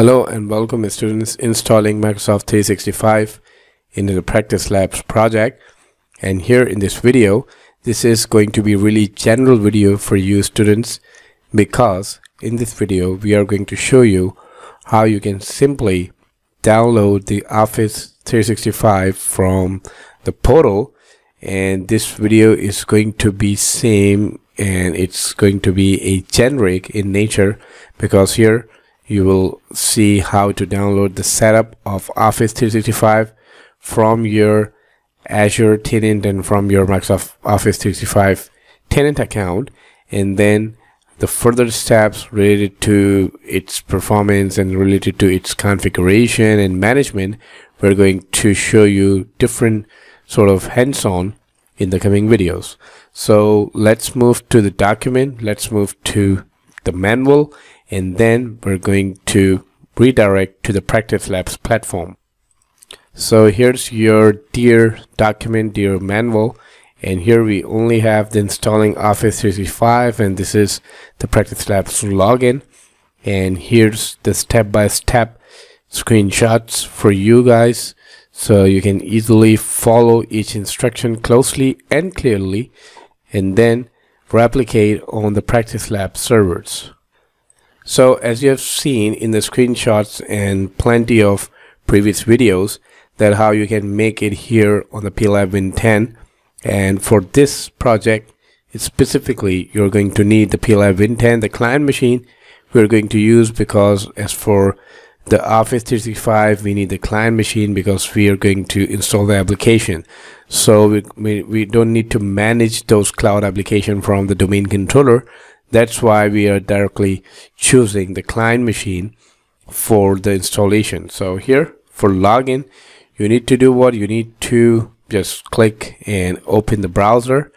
Hello and welcome students installing Microsoft 365 into the Practice Labs project. And here in this video this is going to be really general video for you students because in this video we are going to show you how you can simply download the Office 365 from the portal. And this video is going to be same and it's going to be a generic in nature because here you will see how to download the setup of Office 365 from your Azure tenant and from your Microsoft Office 365 tenant account and then the further steps related to its performance and related to its configuration and management we're going to show you different sort of hands-on in the coming videos. So let's move to the document. Let's move to the manual and then we're going to redirect to the practice labs platform. So here's your dear document dear manual and here we only have the installing office 365 and this is the practice labs login. And here's the step-by-step -step screenshots for you guys so you can easily follow each instruction closely and clearly and then replicate on the practice lab servers so as you have seen in the screenshots and plenty of previous videos that how you can make it here on the PLAB Win 10 and for this project specifically you're going to need the PLAB Win 10 the client machine we're going to use because as for the Office 365 we need the client machine because we are going to install the application. So we, we, we don't need to manage those cloud application from the domain controller that's why we are directly choosing the client machine for the installation. So here for login, you need to do what? You need to just click and open the browser.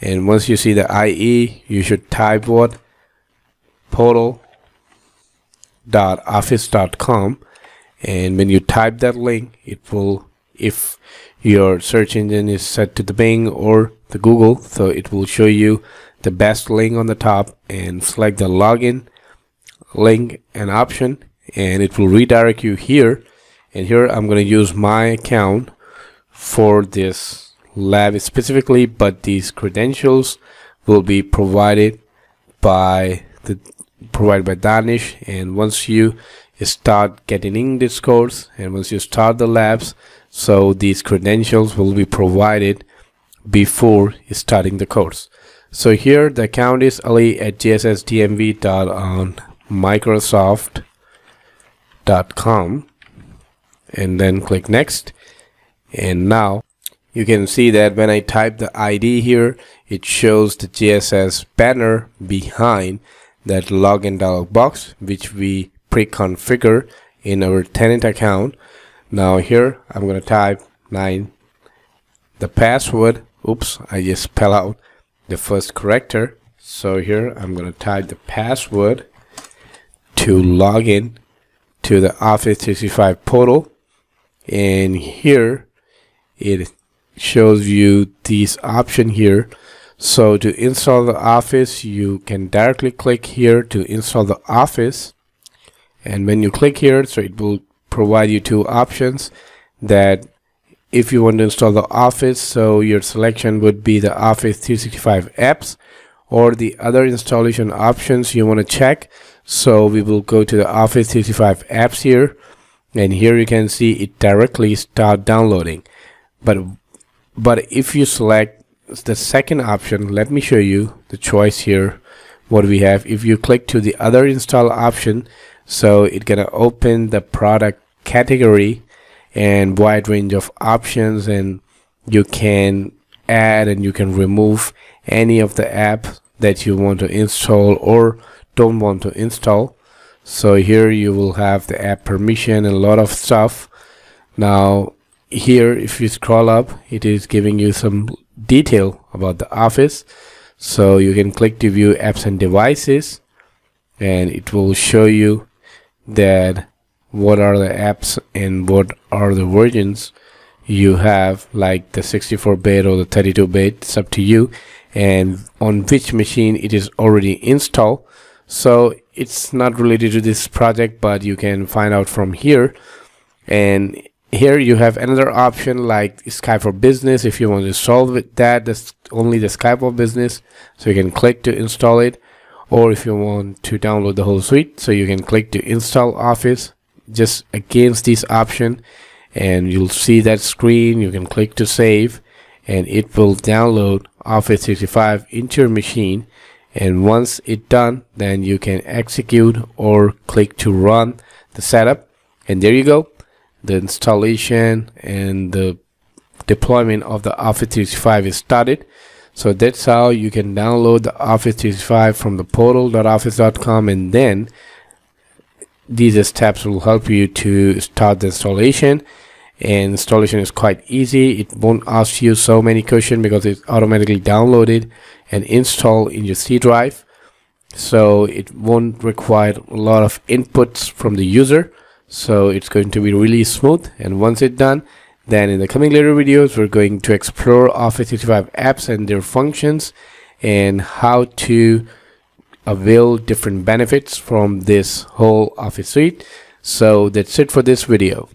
And once you see the IE, you should type what? portal.office.com. And when you type that link, it will, if your search engine is set to the Bing or the Google, so it will show you the best link on the top and select the login link and option and it will redirect you here. And here I'm going to use my account for this lab specifically but these credentials will be provided by the provided by Danish. And once you start getting in this course and once you start the labs so these credentials will be provided before starting the course so here the account is ali at gssdmv.on and then click next. And now you can see that when I type the ID here it shows the GSS banner behind that login dialog box which we pre-configure in our tenant account. Now here I'm gonna type 9 the password. Oops I just spell out the first character so here I'm going to type the password to log in to the Office 365 portal. And here it shows you this option here. So to install the office you can directly click here to install the office. And when you click here so it will provide you two options that if you want to install the office so your selection would be the office 365 apps or the other installation options you want to check. So we will go to the office 365 apps here and here you can see it directly start downloading. But but if you select the second option let me show you the choice here what we have. If you click to the other install option so it's gonna open the product category and wide range of options and you can add and you can remove any of the apps that you want to install or don't want to install. So here you will have the app permission and a lot of stuff. Now here if you scroll up it is giving you some detail about the office. So you can click to view apps and devices and it will show you that what are the apps and what are the versions you have like the 64-bit or the 32-bit it's up to you. And on which machine it is already installed. So it's not related to this project but you can find out from here. And here you have another option like Skype for Business. If you want to solve it that that's only the Skype for Business. So you can click to install it. Or if you want to download the whole suite so you can click to install Office just against this option and you'll see that screen. You can click to save and it will download Office 365 into your machine. And once it's done then you can execute or click to run the setup. And there you go. The installation and the deployment of the Office 365 is started. So that's how you can download the Office 365 from the portal.office.com and then these steps will help you to start the installation. And installation is quite easy. It won't ask you so many questions because it's automatically downloaded and installed in your C drive. So it won't require a lot of inputs from the user. So it's going to be really smooth. And once it's done then in the coming later videos we're going to explore Office 365 apps and their functions and how to avail different benefits from this whole Office suite. So that's it for this video